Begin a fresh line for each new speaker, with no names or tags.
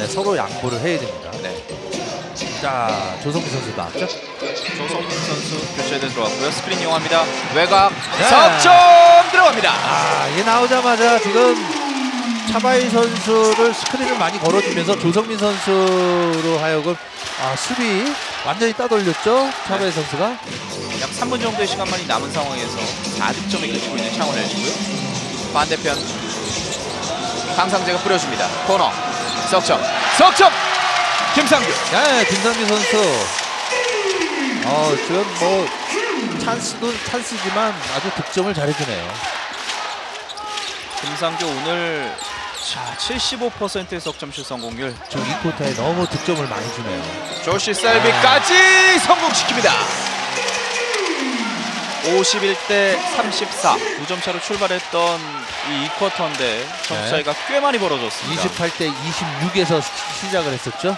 네, 서로 양보를 해야 됩니다.
네.
자, 조성민 선수 나왔죠?
조성민 선수 교체돼 들어왔고요. 스크린 이용합니다. 외곽
네.
석점 들어갑니다.
아, 이게 나오자마자 지금 차바이 선수를 스크린을 많이 걸어주면서 조성민 선수로 하여금 아, 수비 완전히 따돌렸죠? 차바이 선수가.
약 3분 정도의 시간만이 남은 상황에서 4득점에 이르고 있는 창원 LG고요. 반대편 강상재가 뿌려줍니다. 코너 석점 석점 김상규
네, 김상규 선수. 어, 지금 뭐 찬스도 찬스지만 아주 득점을 잘해주네요.
김상규 오늘 자 75%의 석점슛 성공률
지금 이 쿼터에 너무 득점을 많이 주네요.
조시 셀비까지 성공시킵니다. 51대 34 2점 차로 출발했던 이 2쿼터인데 점수
네.
차이가 꽤 많이 벌어졌습니다.
28대 26에서 시작을 했었죠.